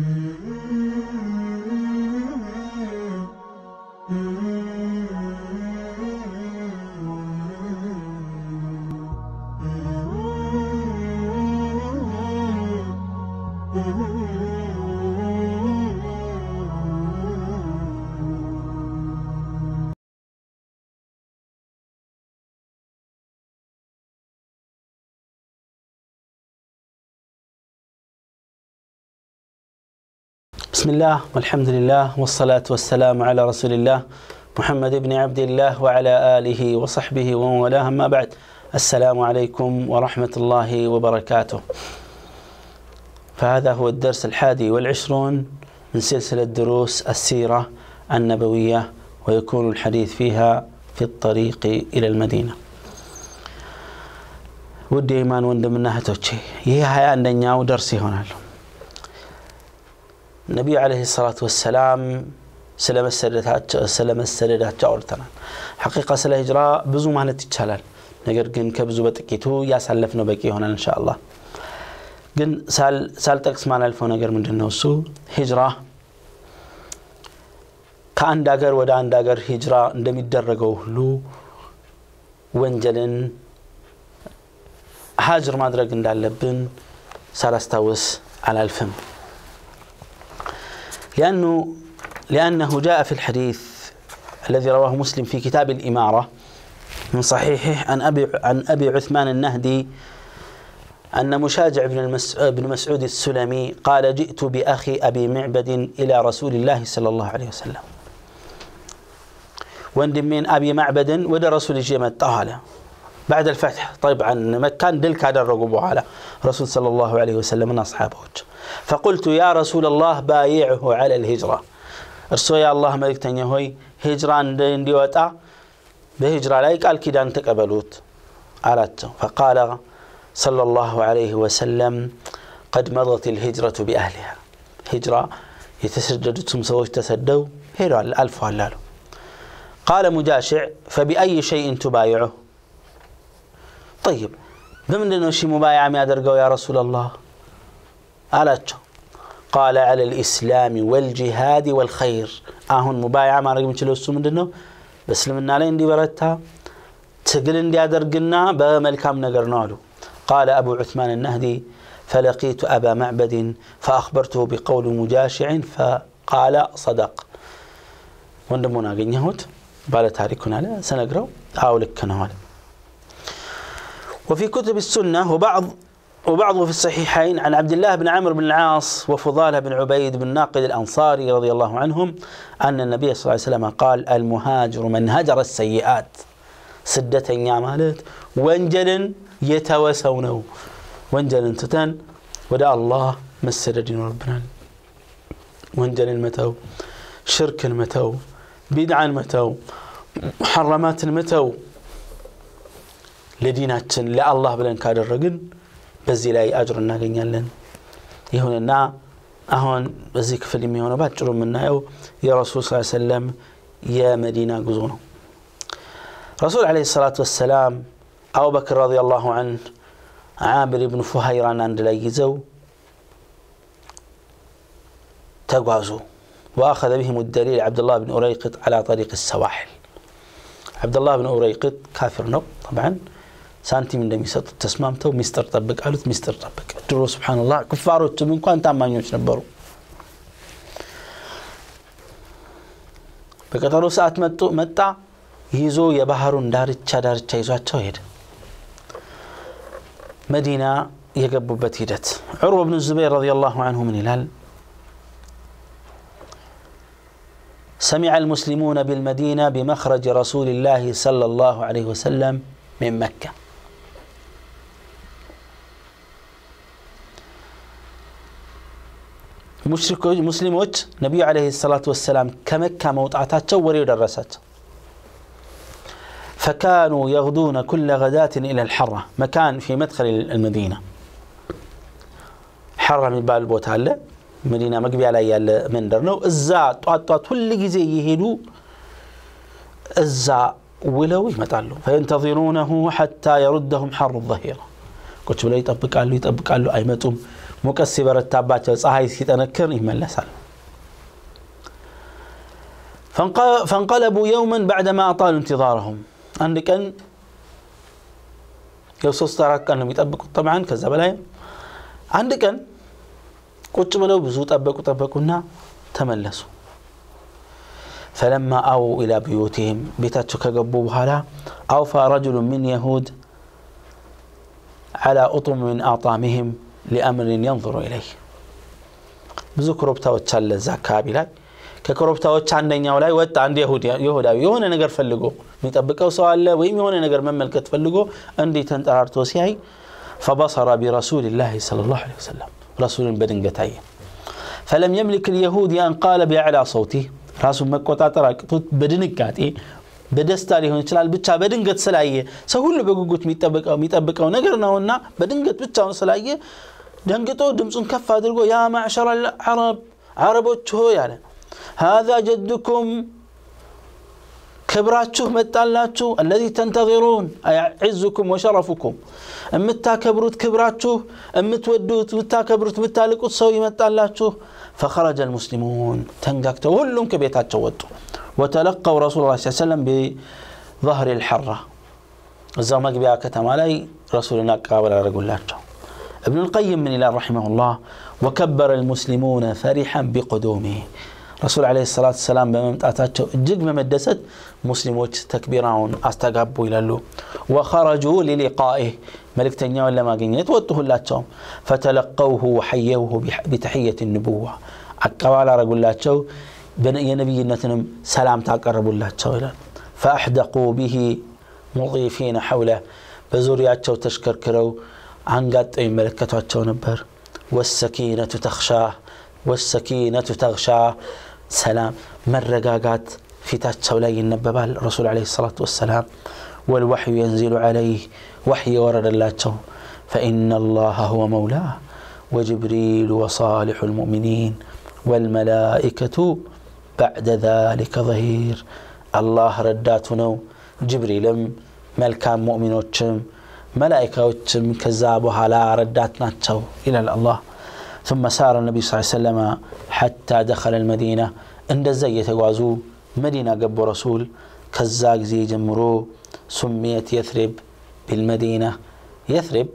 Mm-hmm. بسم الله والحمد لله والصلاة والسلام على رسول الله محمد بن عبد الله وعلى آله وصحبه ومن والاه أما بعد السلام عليكم ورحمة الله وبركاته فهذا هو الدرس الحادي والعشرون من سلسلة دروس السيرة النبوية ويكون الحديث فيها في الطريق إلى المدينة. ودي إيمان وندم النهتوشي يهي عندنا ودرسي هنا ነቢዩ ዓለይሂ ሰላቱ ወሰላም ስለ መሰደዳቸው አውርተናል። ሐቂቃ ስለ ሂጅራ ብዙ ማለት ይቻላል። ነገር ግን ከብዙ በጥቂቱ ያሳለፍ ነው በቂ ይሆናል እንሻ አላህ ግን ሳልጠቅስ ማላልፈው ነገር ምንድን ነው እሱ ሂጅራ ከአንድ ሀገር ወደ አንድ ሀገር ሂጅራ እንደሚደረገው ሁሉ ወንጀልን ሀጅር ማድረግ እንዳለብን ሳላስታውስ አላልፍም لأنه لأنه جاء في الحديث الذي رواه مسلم في كتاب الإمارة من صحيحه عن أبي عن أبي عثمان النهدي أن مشاجع بن, بن مسعود السلمي قال جئت بأخي أبي معبد إلى رسول الله صلى الله عليه وسلم وندمين أبي معبد ودى رسول جيمة طهالة بعد الفتح طبعا مكان دلك هذا الرقب على رسول صلى الله عليه وسلم من أصحابه فقلت يا رسول الله بايعه على الهجرة እርሶ የአላህ መልእክተኛ ሆይ ሂጅራ እንዲወጣ በሂጅራ ላይ ቃል ኪዳን ተቀበሉት አላቸው ፈቃለ صلى الله عليه وسلم قد مضت الهجرة بأهلها هجرة يتسجدتهم سوش تسدوا هيروا ألفوا هلالو قال مجاشع فبأي شيء تبايعه طيب بمن نشي مبايع ما درقوا يا رسول الله؟ على قال على الإسلام والجهاد والخير. آه، أهون مبايعة ما رقم تلو السوم دنو؟ بس لمن نالين دي برتها تقلن دي درقنا بملكا من قرنالو قال أبو عثمان النهدي فلقيت أبا معبد فأخبرته بقول مجاشع فقال صدق. وندمونا قنيهوت بالتاريكونا لا سنقرأ. آه، أو لك كنوالي وفي كتب السنة وبعض وبعضه في الصحيحين عن عبد الله بن عمرو بن العاص وفضالة بن عبيد بن ناقد الأنصاري رضي الله عنهم أن النبي صلى الله عليه وسلم قال المهاجر من هجر السيئات. سدة مالت وانجل يتوسونه وانجل تتن ودا الله مسدد ربنا. وانجل المتو شرك المتو بدعا المتو محرمات المتو لديناتنا لا الله بلن كادر رجل በዚህ ላይ አጅር እናገኛለን ይሁንና አሁን በዚህ ክፍል የሚሆነው ባጭሩ የምናየው የረሱል ስ ሰለም የመዲና ጉዞ ነው ረሱል ለ ሰላት ወሰላም አቡበክር ረዲ ላሁ አን ዓምር ብን ፉሃይራን አንድ ላይ ይዘው ተጓዙ وأخذ بهم الدليل عبد الله بن أريقط على طريق السواحل عبد الله بن أريقط كافر نو طبعا ሳንቲም እንደሚሰጡት ተስማምተው ሚስጥር ጠብቅ አሉት ሚስጥር ጠብቅ ድሮ ስብናላህ ኩፋሮችም እንኳን ታማኞች ነበሩ በቀጠሮ ሰዓት መጡ መጣ ይዞ የባህሩን ዳርቻ ዳርቻ ይዟቸው ሄደ መዲና የገቡበት ሂደት ዑርወ ብኑ ዙበይር ረዲ ላሁ አንሁ ምን ይላል سمع المسلمون بالمدينة بمخرج رسول الله صلى الله عليه وسلم من مكة ሙስሊሞች ነቢዩ ዓለይሂ ሰላቱ ወሰላም ከመካ መውጣታቸው ወሬው ደረሳቸው فكانوا يغدون كل غداة إلى الحرة مكان في مدخل المدينة حرة من بال بوت على مدينة مقبية لا يال مندر نو إزا طوات طوات كل جزي يهدو إزا ولو يمتعلو فينتظرونه حتى يردهم حر الظهيرة قلت بلا يطبق قالوا يطبق قالوا أي متوم ሙቀት ሲበረታባቸው ፀሐይ ሲጠነክር ይመለሳል فانقلبوا يوما بعدما أطالوا انتظارهم አንድ ቀን ያው ሶስት አራት ቀን ነው የሚጠብቁት ጠብዓን ከዛ በላይ አንድ ቀን ቁጭ ብለው ብዙ ጠበቁ ጠበቁና ተመለሱ فلما أووا إلى بيوتهم بيتاتشو كقبو بهالا أوفى رجل من يهود على أطم من أطعامهم لأمر ينظر إليه ብዙ ኮረብታዎች አለ እዛ አካባቢ ላይ ከኮረብታዎች አንደኛው ላይ ወጣ አንድ ይሁዳዊ የሆነ ነገር ፈልጎ የሚጠብቀው ሰው አለ ወይም የሆነ ነገር መመልከት ፈልጎ እንዲህ ተንጠራርቶ ሲያይ فبصر برسول الله صلى الله عليه وسلم رسول بدنقة أيه فلم يملك اليهود أن قال بأعلى صوته ራሱን መቆጣጠር አቅቶት በድንጋጤ በደስታ ሊሆን ይችላል። ብቻ በድንገት ስላየ ሰው ሁሉ በጉጉት የሚጠብቀው ነገር ነውና በድንገት ብቻውን ስላየ ደንግጦ ድምፁን ከፍ አድርጎ ያ ማዕሸረ አረብ አረቦች ሆይ አለ ሃዛ ጀድኩም كبراتشو متالاتشو الذي تنتظرون عزكم وشرفكم. امتا كبروت كبراتشو امت ودوت متا كبروت متا لكو فخرج المسلمون تنقاك تولون كبيتات ودو. وتلقوا رسول الله صلى الله عليه وسلم بظهر الحرة. الزمق بها كتم علي رسولنا قابل على رجل ابن القيم من الله رحمه الله وكبر المسلمون فرحا بقدومه. رسول عليه الصلاة والسلام بممتاتاته جيج ممدست مسلموش تكبيراون استقابوا إلى اللو وخرجوا للقائه ملك تنيا ولا ما قنيت وطه الله فتلقوه وحيوه بتحية النبوة أكوالا رقول الله بن يا نبي نتنم سلام تقرب الله تعالى فأحدقوا به مضيفين حوله بزوريا تشو تشكر كرو عن قد أي ملكة نبر والسكينة تخشاه والسكينة تغشاه ሰላም መረጋጋት ፊታቸው ላይ ይነበባል ረሱል ለ ሰላት ወሰላም ወልወሕዩ የንዚሉ ዓለይህ ወሕይ የወረደላቸው ፈኢና ላሃ ሁወ መውላህ وجبريل وصالح المؤمنين والملائكة بعد ذلك ظهير الله رداتنا جبريلم ملكان مؤمنوچم ملائكوچم كذابها لا رداتناتشو إلى الله ثم سار النبي صلى الله عليه وسلم حتى دخل المدينة. عند زي يتغازو مدينة قب رسول كزاق زي جمرو سميت يثرب بالمدينة. يثرب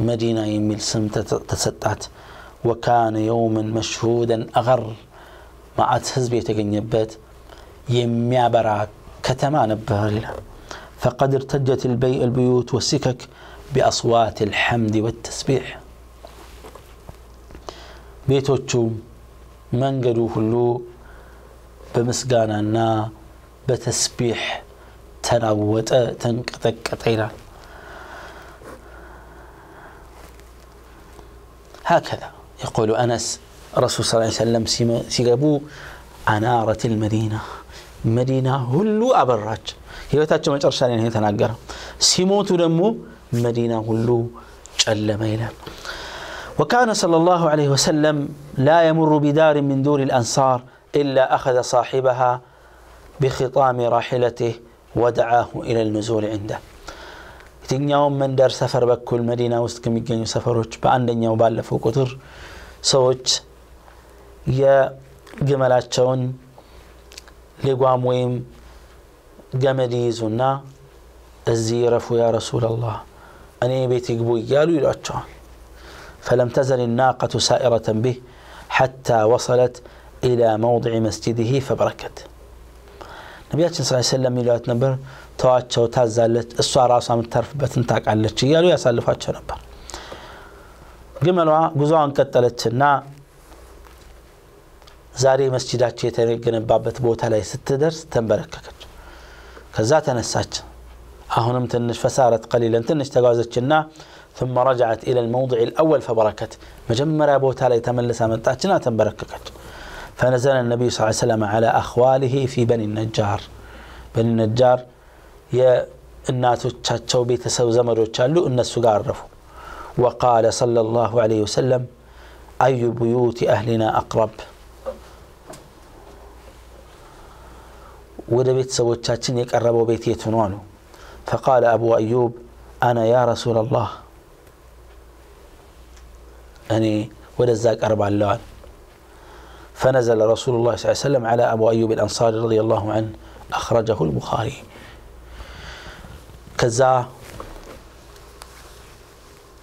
مدينة يميل سم تسطات وكان يوما مشهودا أغر. مع حزب يتقنيبت. يميابرا كتما نبهر فقد ارتجت البي البيوت والسكك بأصوات الحمد والتسبيح. ቤቶቹም መንገዱ ሁሉ በምስጋናና በተስቢሕ ተናወጠ ተንቀጠቀጠ ይላል هكذا يقول أنس رسول صلى الله عليه وسلم سيقبو أنارت المدينة مدينة هلو أبراج ህይወታቸው መጨረሻ ላይ ነው የተናገረው ሲሞቱ ደግሞ መዲና ሁሉ ጨለመ ይላል وكان صلى الله عليه وسلم لا يمر بدار من دور الأنصار إلا أخذ صاحبها بخطام راحلته ودعاه إلى النزول عنده የትኛውም መንደር ሰፈር በኩል መዲና ውስጥ ከሚገኙ ሰፈሮች በአንደኛው ባለፈው ቁጥር ሰዎች የግመላቸውን ልጓም ወይም ገመድ ይይዙና እዚህ ረፉ ያ ረሱላላህ እኔ ቤት ይግቡ እያሉ ይሏቸዋል فلم تزل الناقة سائرة به حتى وصلت إلى موضع مسجده فبركت ነቢያችን ስ ሰለም ይሏት ነበር ተዋቸው ታዛለች እሷ ራሷ የምታርፍበትን ታውቃለች እያሉ ያሳልፏቸው ነበር ግመሏ ጉዞዋን ቀጠለችና ዛሬ መስጂዳቸው የተገነባበት ቦታ ላይ ስትደርስ ተንበረከከች ከዛ ተነሳች አሁንም ትንሽ ፈሳረት ቀሊለን ትንሽ ተጓዘችና ثم رجعت إلى الموضع الأول فبركت مجمرة بوتا لي تملس متاتنا تنبرككت فنزل النبي صلى الله عليه وسلم على أخواله في بني النجار بني النجار يا እናቶቻቸው ቤተሰብ ዘመዶች አሉ እነሱ ጋር አረፉ وقال صلى الله عليه وسلم أي بيوت أهلنا أقرب ወደ ቤተሰቦቻችን የቀረበው ቤት የቱ ነው አሉ فقال أبو أيوب أنا يا رسول الله እኔ ወደዛ ቀርባለዋል فنزل رسول الله صلى الله عليه وسلم على أبو أيوب الأنصاري رضي الله عنه أخرجه البخاري كذا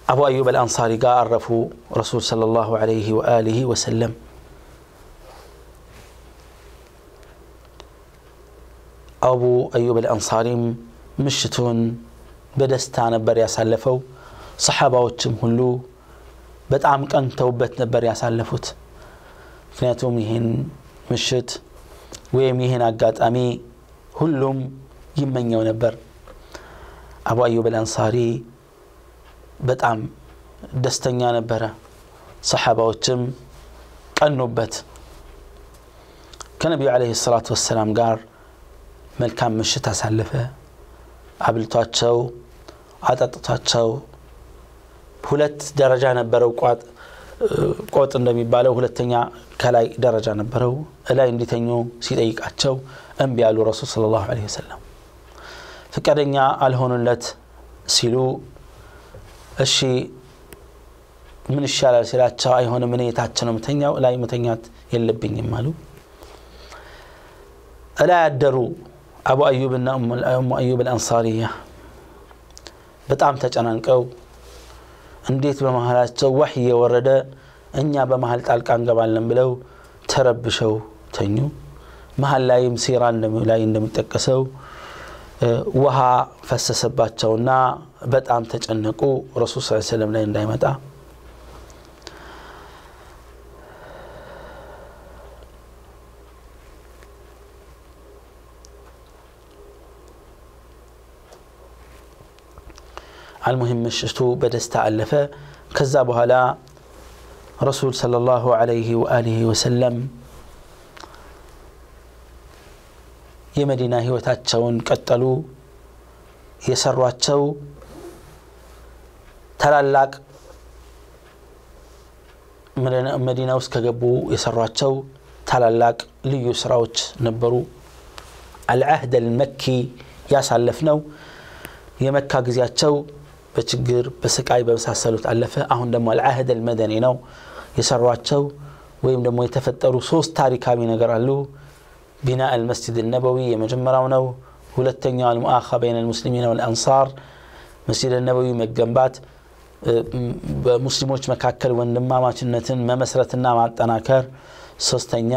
أبو أيوب الأنصاري قال عرفوا رسول صلى الله عليه وآله وسلم أبو أيوب الأنصاري مشتون በደስታ ነበር ያሳለፈው ሰሓባዎችም ሁሉ በጣም ቀንተውበት ነበር ያሳለፉት። ምክንያቱም ይህን ምሽት ወይም ይህን አጋጣሚ ሁሉም ይመኘው ነበር። አቡ አዩብ አልአንሳሪ በጣም ደስተኛ ነበረ። ሰሓባዎችም ቀኑበት። ከነቢዩ ዓለይሂ ሰላቱ ወሰላም ጋር መልካም ምሽት አሳለፈ። አብልቷቸው አጠጥቷቸው ሁለት ደረጃ ነበረው ቋጥ ቆጥ እንደሚባለው ሁለተኛ ከላይ ደረጃ ነበረው። እላይ እንዲተኙ ሲጠይቃቸው እምቢ ያሉ ረሱል ስለ ላሁ ለ ወሰለም። ፍቃደኛ አልሆኑለት ሲሉ እሺ ምን ይሻላል ሲላቸው አይሆንም እኔ የታች ነው ምተኛው እላይ መተኛት የለብኝም አሉ። እላይ ያደሩ አቡ አዩብ እና እሙ አዩብ አልአንሳሪያ። በጣም ተጨናንቀው እንዴት በመሀላቸው ዋህይ የወረደ እኛ በመሀል ጣልቃ እንገባለን ብለው ተረብሸው ተኙ። መሀል ላይም ሲራ ላይ እንደሚጠቀሰው ውሃ ፈሰሰባቸውና በጣም ተጨነቁ። ረሱል ሰለም ላይ እንዳይመጣ አልሙሂም ምሽቱ በደስታ አለፈ። ከዛ በኋላ ረሱል ሰለላሁ አለይህ ወአሊህ ወሰለም የመዲና ህይወታቸውን ቀጠሉ። የሰሯቸው ታላላቅ መዲና ውስጥ ከገቡ የሰሯቸው ታላላቅ ልዩ ስራዎች ነበሩ። አልዓህድ አልመኪ ያሳለፍ ነው የመካ ጊዜያቸው በችግር በስቃይ በመሳሰሉት አለፈ። አሁን ደግሞ አልዓህድ አልመደኒ ነው። የሰሯቸው ወይም ደግሞ የተፈጠሩ ሶስት ታሪካዊ ነገር አሉ። ቢና አልመስጅድ ነበዊ የመጀመሪያው ነው። ሁለተኛው አልሙአኻ በይን አልሙስሊሚን ወልአንሳር መስጅድ ነበዊ መገንባት። በሙስሊሞች መካከል ወንድማማችነትን መመስረትና ማጠናከር። ሶስተኛ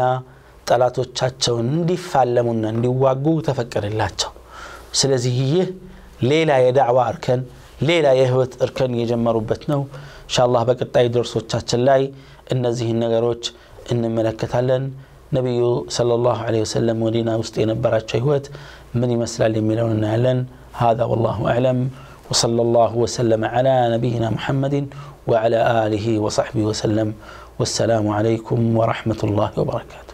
ጠላቶቻቸውን እንዲፋለሙና እንዲዋጉ ተፈቀደላቸው። ስለዚህ ይህ ሌላ የዳዕዋ እርከን ሌላ የህይወት እርከን የጀመሩበት ነው እንሻላህ በቀጣይ ደርሶቻችን ላይ እነዚህን ነገሮች እንመለከታለን ነቢዩ صلى الله عليه وسلم መዲና ውስጥ የነበራቸው ህይወት ምን ይመስላል የሚለውን እናያለን هذا والله أعلم وصلى الله وسلم على نبينا محمد وعلى آله وصحبه وسلم والسلام عليكم ورحمة الله وبركاته